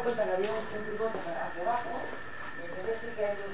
cuenta que había un, un hacia abajo, y en vez de ese que hay incluso ahora